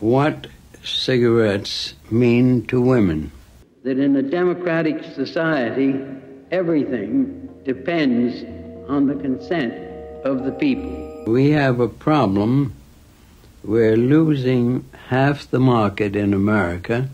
what cigarettes mean to women. That in a democratic society, everything depends on the consent of the people. We have a problem. We're losing half the market in America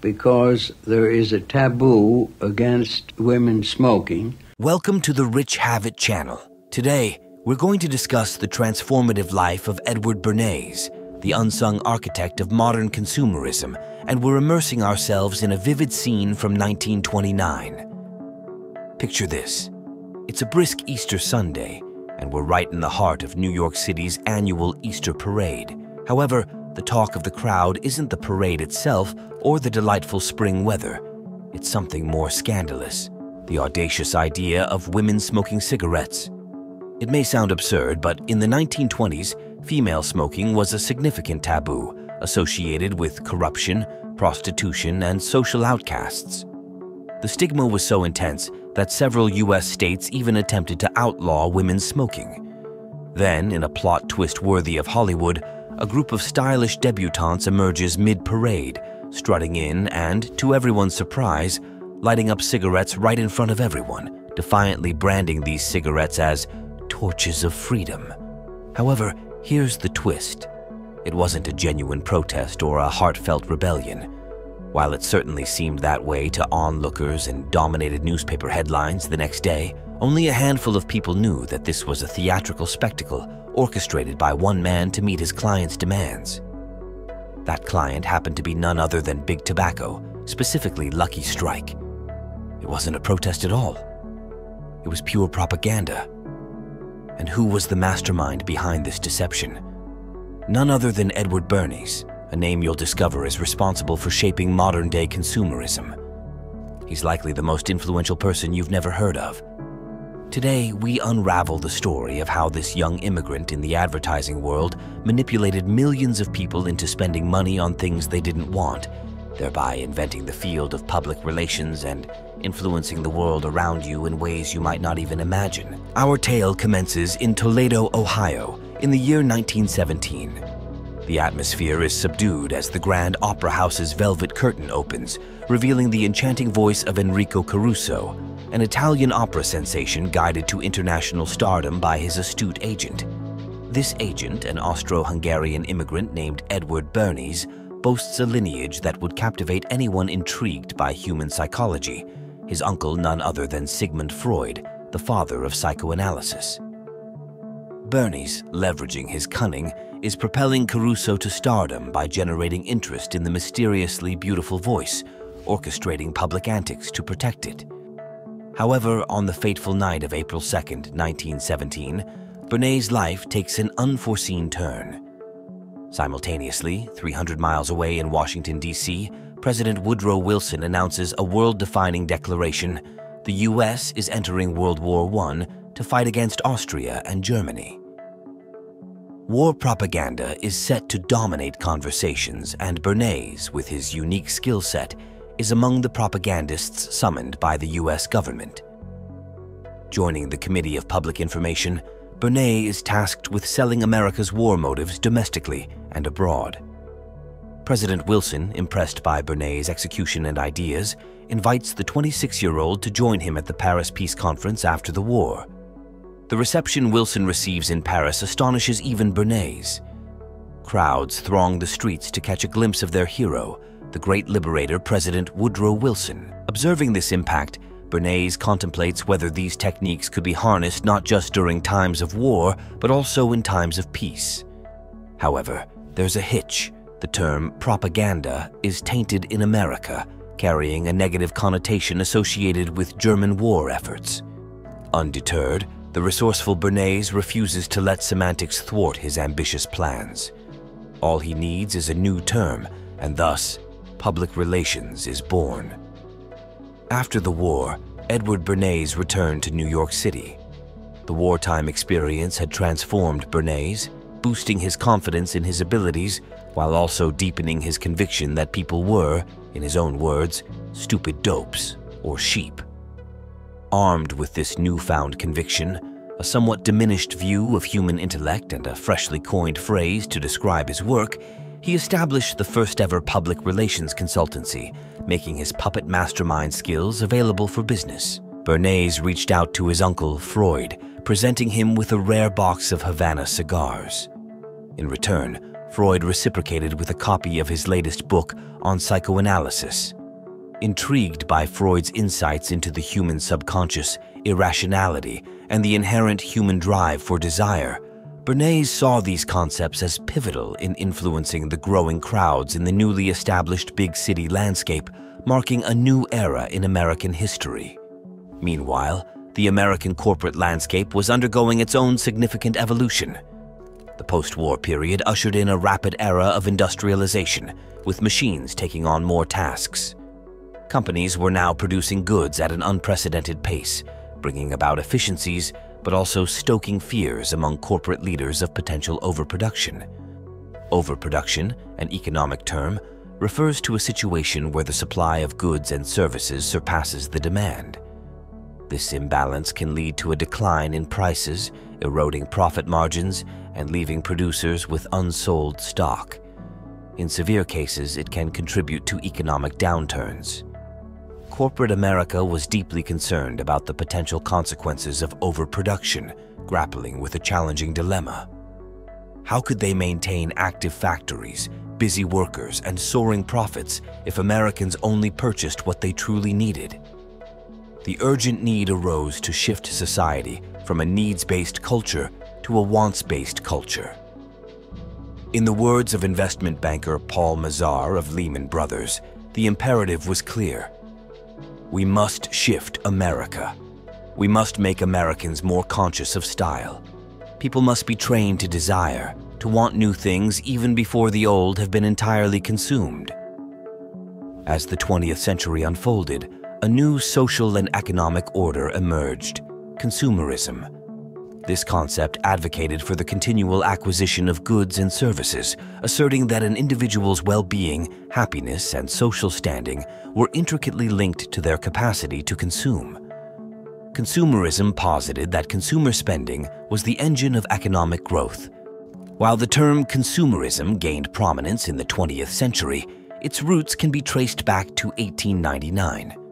because there is a taboo against women smoking. Welcome to the Rich Have It channel. Today, we're going to discuss the transformative life of Edward Bernays, the unsung architect of modern consumerism, and we're immersing ourselves in a vivid scene from 1929. Picture this. It's a brisk Easter Sunday, and we're right in the heart of New York City's annual Easter parade. However, the talk of the crowd isn't the parade itself or the delightful spring weather. It's something more scandalous the audacious idea of women smoking cigarettes. It may sound absurd, but in the 1920s, female smoking was a significant taboo associated with corruption, prostitution, and social outcasts. The stigma was so intense that several U.S. states even attempted to outlaw women's smoking. Then, in a plot twist worthy of Hollywood, a group of stylish debutantes emerges mid-parade, strutting in and, to everyone's surprise, lighting up cigarettes right in front of everyone, defiantly branding these cigarettes as torches of freedom. However, here's the twist. It wasn't a genuine protest or a heartfelt rebellion. While it certainly seemed that way to onlookers and dominated newspaper headlines the next day, only a handful of people knew that this was a theatrical spectacle orchestrated by one man to meet his client's demands. That client happened to be none other than Big Tobacco, specifically Lucky Strike. It wasn't a protest at all. It was pure propaganda. And who was the mastermind behind this deception? None other than Edward Bernays, a name you'll discover is responsible for shaping modern-day consumerism. He's likely the most influential person you've never heard of. Today, we unravel the story of how this young immigrant in the advertising world manipulated millions of people into spending money on things they didn't want, thereby inventing the field of public relations and influencing the world around you in ways you might not even imagine. Our tale commences in Toledo, Ohio, in the year 1917. The atmosphere is subdued as the Grand Opera House's velvet curtain opens, revealing the enchanting voice of Enrico Caruso, an Italian opera sensation guided to international stardom by his astute agent. This agent, an Austro-Hungarian immigrant named Edward Bernays, boasts a lineage that would captivate anyone intrigued by human psychology, his uncle none other than Sigmund Freud, the father of psychoanalysis. Bernays, leveraging his cunning, is propelling Caruso to stardom by generating interest in the mysteriously beautiful voice, orchestrating public antics to protect it. However, on the fateful night of April 2, 1917, Bernays' life takes an unforeseen turn. Simultaneously, 300 miles away in Washington, D.C., President Woodrow Wilson announces a world-defining declaration the U.S. is entering World War I to fight against Austria and Germany. War propaganda is set to dominate conversations, and Bernays, with his unique skill set, is among the propagandists summoned by the U.S. government. Joining the Committee of Public Information, Bernays is tasked with selling America's war motives domestically and abroad. President Wilson, impressed by Bernays' execution and ideas, invites the 26-year-old to join him at the Paris Peace Conference after the war. The reception Wilson receives in Paris astonishes even Bernays. Crowds throng the streets to catch a glimpse of their hero, the great liberator President Woodrow Wilson. Observing this impact, Bernays contemplates whether these techniques could be harnessed not just during times of war, but also in times of peace. However, there's a hitch. The term propaganda is tainted in America, carrying a negative connotation associated with German war efforts. Undeterred, the resourceful Bernays refuses to let semantics thwart his ambitious plans. All he needs is a new term, and thus, public relations is born. After the war, Edward Bernays returned to New York City. The wartime experience had transformed Bernays, boosting his confidence in his abilities while also deepening his conviction that people were, in his own words, stupid dopes or sheep. Armed with this newfound conviction, a somewhat diminished view of human intellect and a freshly coined phrase to describe his work, He established the first ever public relations consultancy, making his puppet mastermind skills available for business. Bernays reached out to his uncle, Freud, presenting him with a rare box of Havana cigars. In return, Freud reciprocated with a copy of his latest book on psychoanalysis. Intrigued by Freud's insights into the human subconscious, irrationality, and the inherent human drive for desire, Bernays saw these concepts as pivotal in influencing the growing crowds in the newly established big city landscape, marking a new era in American history. Meanwhile, the American corporate landscape was undergoing its own significant evolution. The post-war period ushered in a rapid era of industrialization, with machines taking on more tasks. Companies were now producing goods at an unprecedented pace, bringing about efficiencies, but also stoking fears among corporate leaders of potential overproduction. Overproduction, an economic term, refers to a situation where the supply of goods and services surpasses the demand. This imbalance can lead to a decline in prices, eroding profit margins, and leaving producers with unsold stock. In severe cases, it can contribute to economic downturns. Corporate America was deeply concerned about the potential consequences of overproduction, grappling with a challenging dilemma. How could they maintain active factories, busy workers, and soaring profits if Americans only purchased what they truly needed? the urgent need arose to shift society from a needs-based culture to a wants-based culture. In the words of investment banker Paul Mazur of Lehman Brothers, the imperative was clear. We must shift America. We must make Americans more conscious of style. People must be trained to desire, to want new things even before the old have been entirely consumed. As the 20th century unfolded, a new social and economic order emerged consumerism. This concept advocated for the continual acquisition of goods and services, asserting that an individual's well being, happiness, and social standing were intricately linked to their capacity to consume. Consumerism posited that consumer spending was the engine of economic growth. While the term consumerism gained prominence in the 20th century, its roots can be traced back to 1899.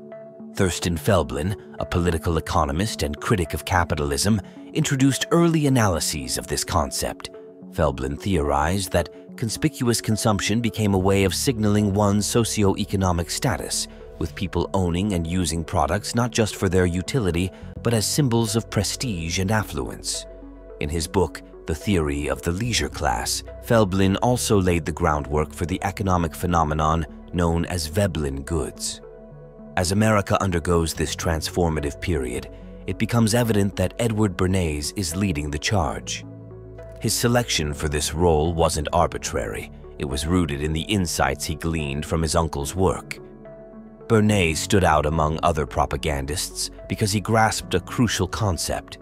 Thorstein Veblen, a political economist and critic of capitalism, introduced early analyses of this concept. Veblen theorized that conspicuous consumption became a way of signaling one's socio-economic status, with people owning and using products not just for their utility, but as symbols of prestige and affluence. In his book, The Theory of the Leisure Class, Veblen also laid the groundwork for the economic phenomenon known as Veblen goods. As America undergoes this transformative period, it becomes evident that Edward Bernays is leading the charge. His selection for this role wasn't arbitrary. It was rooted in the insights he gleaned from his uncle's work. Bernays stood out among other propagandists because he grasped a crucial concept.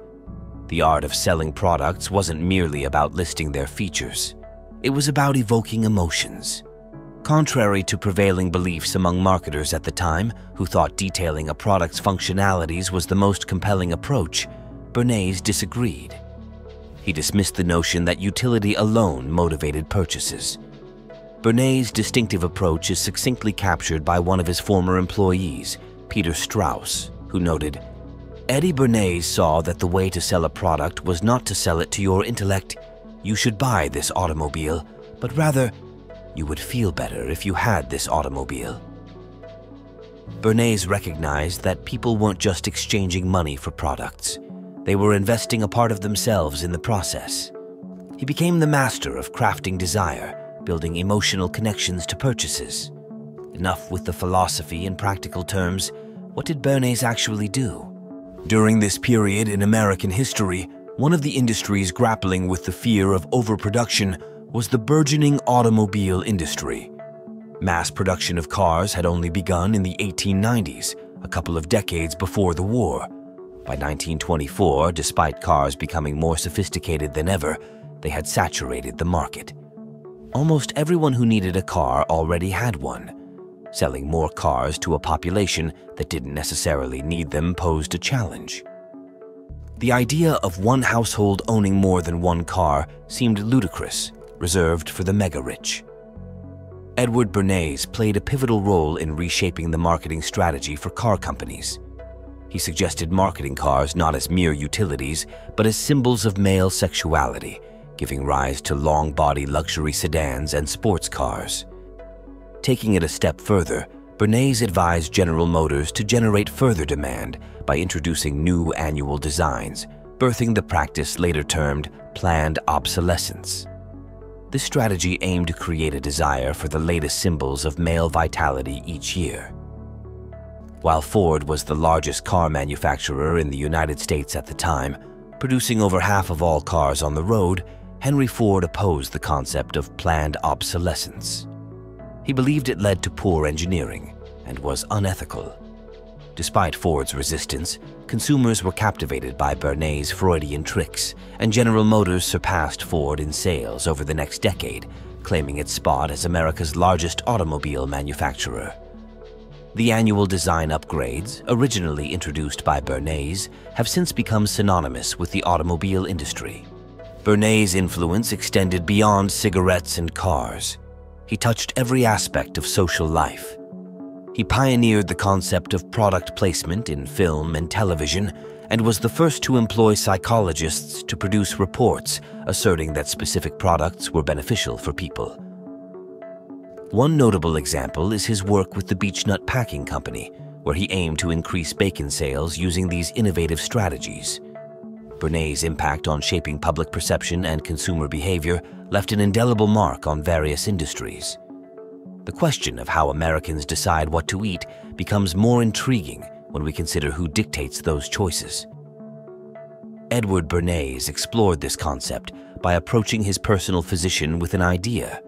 The art of selling products wasn't merely about listing their features. It was about evoking emotions. Contrary to prevailing beliefs among marketers at the time, who thought detailing a product's functionalities was the most compelling approach, Bernays disagreed. He dismissed the notion that utility alone motivated purchases. Bernays' distinctive approach is succinctly captured by one of his former employees, Peter Strauss, who noted, Eddie Bernays saw that the way to sell a product was not to sell it to your intellect, you should buy this automobile, but rather you would feel better if you had this automobile. Bernays recognized that people weren't just exchanging money for products. They were investing a part of themselves in the process. He became the master of crafting desire, building emotional connections to purchases. Enough with the philosophy in practical terms, what did Bernays actually do? During this period in American history, one of the industries grappling with the fear of overproduction was the burgeoning automobile industry. Mass production of cars had only begun in the 1890s, a couple of decades before the war. By 1924, despite cars becoming more sophisticated than ever, they had saturated the market. Almost everyone who needed a car already had one. Selling more cars to a population that didn't necessarily need them posed a challenge. The idea of one household owning more than one car seemed ludicrous reserved for the mega-rich. Edward Bernays played a pivotal role in reshaping the marketing strategy for car companies. He suggested marketing cars not as mere utilities, but as symbols of male sexuality, giving rise to long-body luxury sedans and sports cars. Taking it a step further, Bernays advised General Motors to generate further demand by introducing new annual designs, birthing the practice later termed planned obsolescence. This strategy aimed to create a desire for the latest symbols of male vitality each year. While Ford was the largest car manufacturer in the United States at the time, producing over half of all cars on the road, Henry Ford opposed the concept of planned obsolescence. He believed it led to poor engineering and was unethical. Despite Ford's resistance, consumers were captivated by Bernays' Freudian tricks, and General Motors surpassed Ford in sales over the next decade, claiming its spot as America's largest automobile manufacturer. The annual design upgrades, originally introduced by Bernays, have since become synonymous with the automobile industry. Bernays' influence extended beyond cigarettes and cars. He touched every aspect of social life, he pioneered the concept of product placement in film and television and was the first to employ psychologists to produce reports asserting that specific products were beneficial for people. One notable example is his work with the Beech-Nut Packing Company, where he aimed to increase bacon sales using these innovative strategies. Bernays' impact on shaping public perception and consumer behavior left an indelible mark on various industries. The question of how Americans decide what to eat becomes more intriguing when we consider who dictates those choices. Edward Bernays explored this concept by approaching his personal physician with an idea.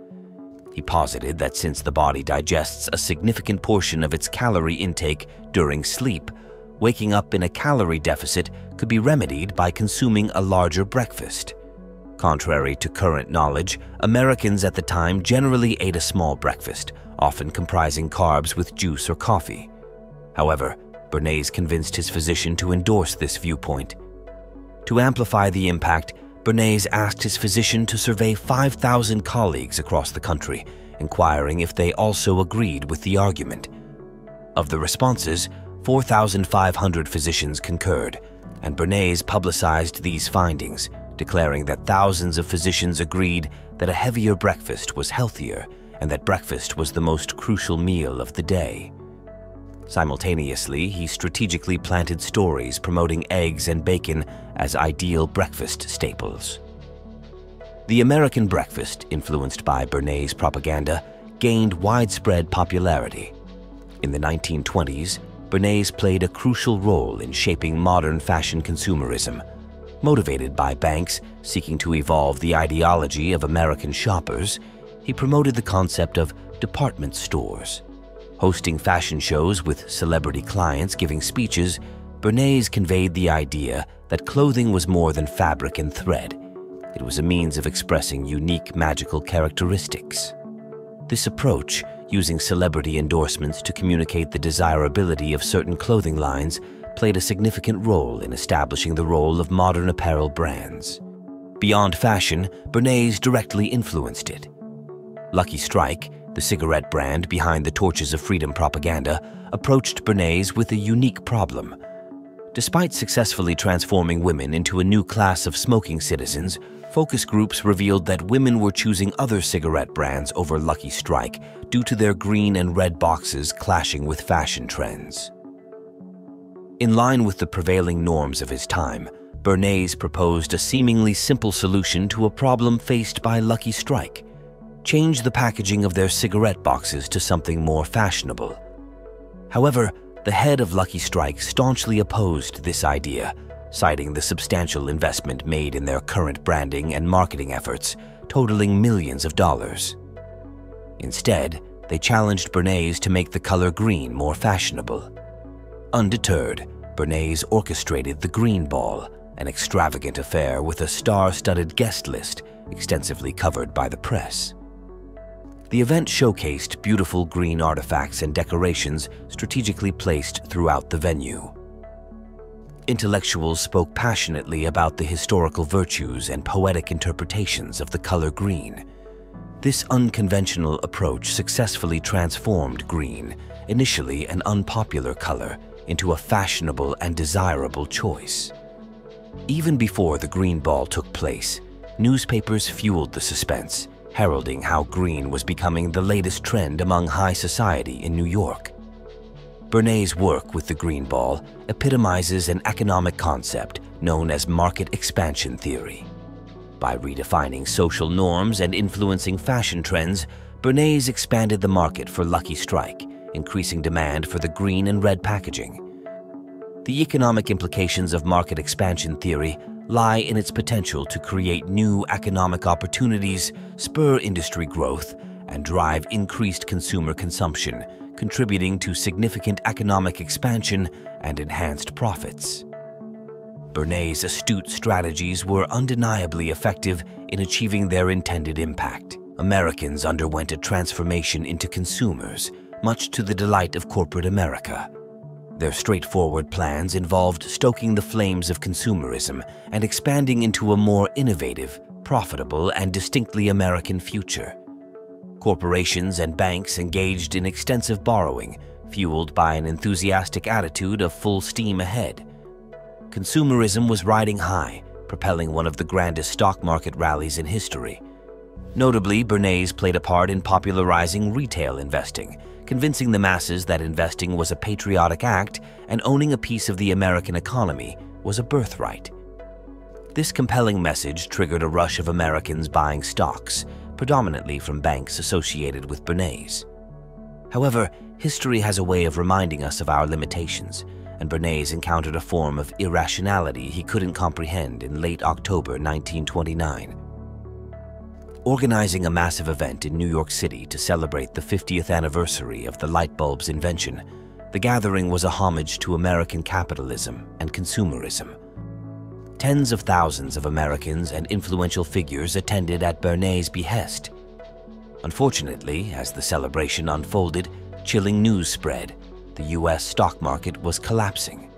He posited that since the body digests a significant portion of its calorie intake during sleep, waking up in a calorie deficit could be remedied by consuming a larger breakfast. Contrary to current knowledge, Americans at the time generally ate a small breakfast, often comprising carbs with juice or coffee. However, Bernays convinced his physician to endorse this viewpoint. To amplify the impact, Bernays asked his physician to survey 5,000 colleagues across the country, inquiring if they also agreed with the argument. Of the responses, 4,500 physicians concurred, and Bernays publicized these findings, declaring that thousands of physicians agreed that a heavier breakfast was healthier and that breakfast was the most crucial meal of the day. Simultaneously, he strategically planted stories promoting eggs and bacon as ideal breakfast staples. The American breakfast, influenced by Bernays' propaganda, gained widespread popularity. In the 1920s, Bernays played a crucial role in shaping modern fashion consumerism, Motivated by banks seeking to evolve the ideology of American shoppers, he promoted the concept of department stores. Hosting fashion shows with celebrity clients giving speeches, Bernays conveyed the idea that clothing was more than fabric and thread. It was a means of expressing unique magical characteristics. This approach, using celebrity endorsements to communicate the desirability of certain clothing lines, played a significant role in establishing the role of modern apparel brands. Beyond fashion, Bernays directly influenced it. Lucky Strike, the cigarette brand behind the Torches of Freedom propaganda, approached Bernays with a unique problem. Despite successfully transforming women into a new class of smoking citizens, focus groups revealed that women were choosing other cigarette brands over Lucky Strike due to their green and red boxes clashing with fashion trends. In line with the prevailing norms of his time, Bernays proposed a seemingly simple solution to a problem faced by Lucky Strike. Change the packaging of their cigarette boxes to something more fashionable. However, the head of Lucky Strike staunchly opposed this idea, citing the substantial investment made in their current branding and marketing efforts, totaling millions of dollars. Instead, they challenged Bernays to make the color green more fashionable. Undeterred, Bernays orchestrated the Green Ball, an extravagant affair with a star-studded guest list extensively covered by the press. The event showcased beautiful green artifacts and decorations strategically placed throughout the venue. Intellectuals spoke passionately about the historical virtues and poetic interpretations of the color green. This unconventional approach successfully transformed green, initially an unpopular color, into a fashionable and desirable choice. Even before the green ball took place, newspapers fueled the suspense, heralding how green was becoming the latest trend among high society in New York. Bernays' work with the green ball epitomizes an economic concept known as market expansion theory. By redefining social norms and influencing fashion trends, Bernays expanded the market for Lucky Strike, increasing demand for the green and red packaging. The economic implications of market expansion theory lie in its potential to create new economic opportunities, spur industry growth, and drive increased consumer consumption, contributing to significant economic expansion and enhanced profits. Bernays' astute strategies were undeniably effective in achieving their intended impact. Americans underwent a transformation into consumers, much to the delight of corporate America. Their straightforward plans involved stoking the flames of consumerism and expanding into a more innovative, profitable, and distinctly American future. Corporations and banks engaged in extensive borrowing, fueled by an enthusiastic attitude of full steam ahead consumerism was riding high, propelling one of the grandest stock market rallies in history. Notably, Bernays played a part in popularizing retail investing, convincing the masses that investing was a patriotic act and owning a piece of the American economy was a birthright. This compelling message triggered a rush of Americans buying stocks, predominantly from banks associated with Bernays. However, history has a way of reminding us of our limitations, and Bernays encountered a form of irrationality he couldn't comprehend in late October 1929. Organizing a massive event in New York City to celebrate the 50th anniversary of the light bulb's invention, the gathering was a homage to American capitalism and consumerism. Tens of thousands of Americans and influential figures attended at Bernays' behest. Unfortunately, as the celebration unfolded, chilling news spread the US stock market was collapsing.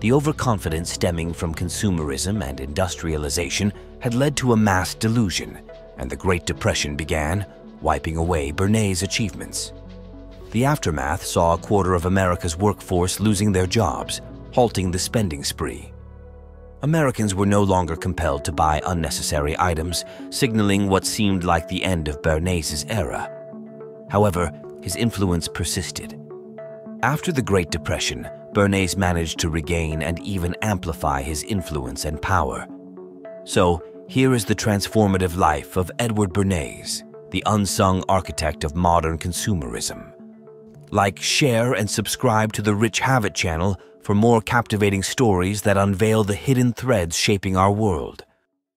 The overconfidence stemming from consumerism and industrialization had led to a mass delusion, and the Great Depression began, wiping away Bernays' achievements. The aftermath saw a quarter of America's workforce losing their jobs, halting the spending spree. Americans were no longer compelled to buy unnecessary items, signaling what seemed like the end of Bernays' era. However, his influence persisted. After the Great Depression, Bernays managed to regain and even amplify his influence and power. So, here is the transformative life of Edward Bernays, the unsung architect of modern consumerism. Like, share, and subscribe to the Rich Have It channel for more captivating stories that unveil the hidden threads shaping our world.